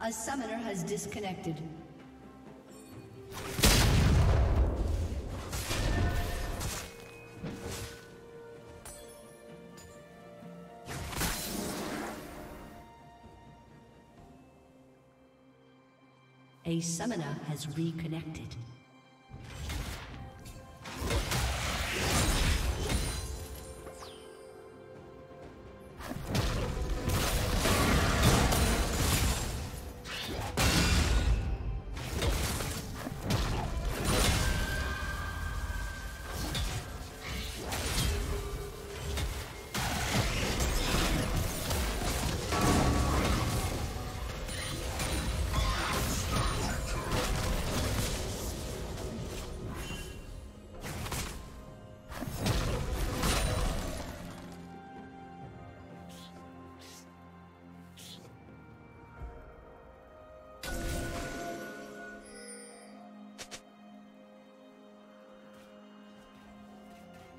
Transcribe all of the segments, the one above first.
A summoner has disconnected. A summoner has reconnected.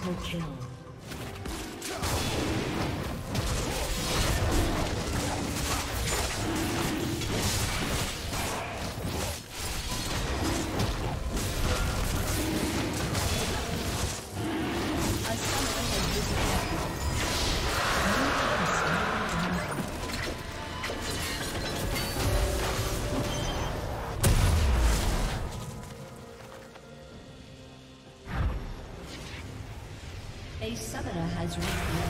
Triple kill. Has reconnected.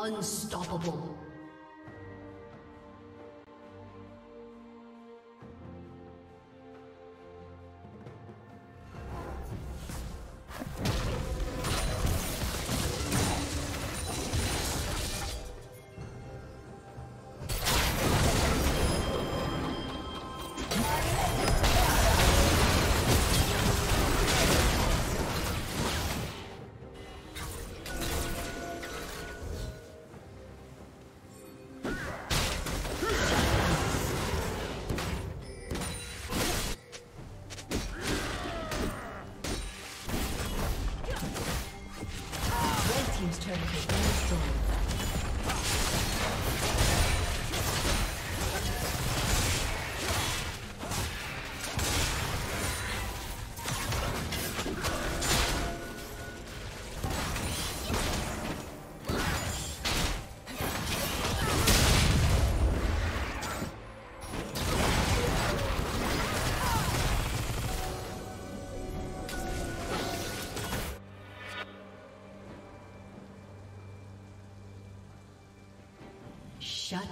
Unstoppable. Shut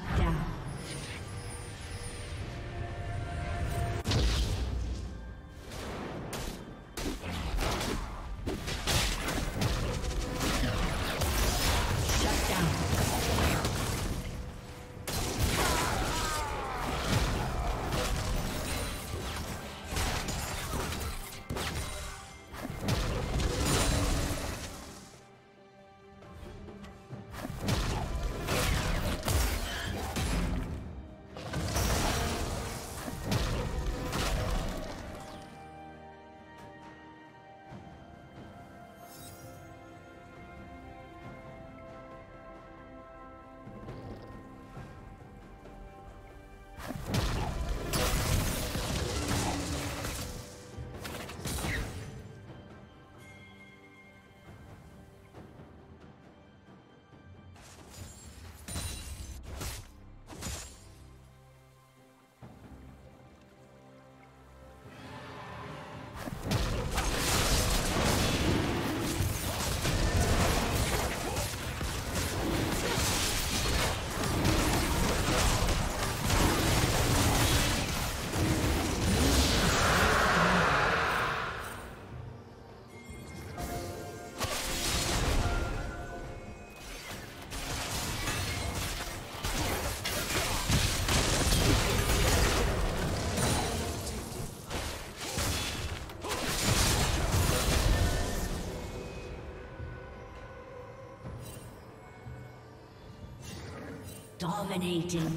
Dominating.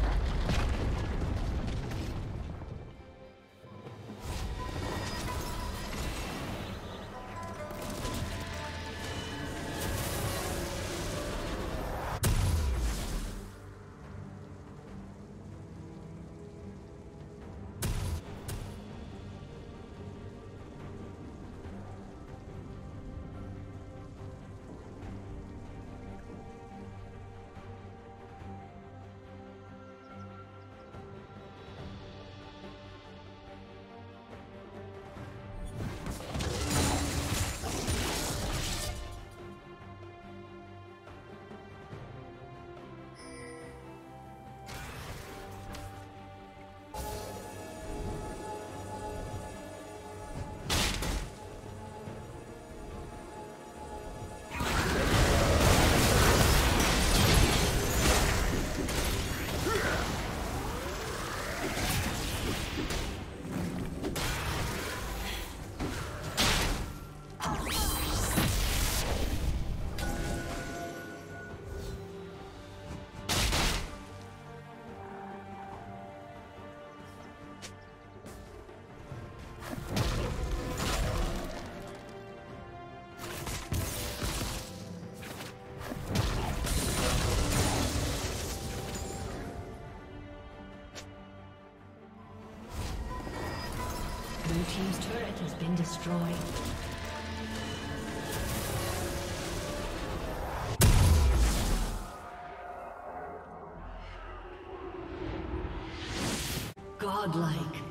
been destroyed. Godlike.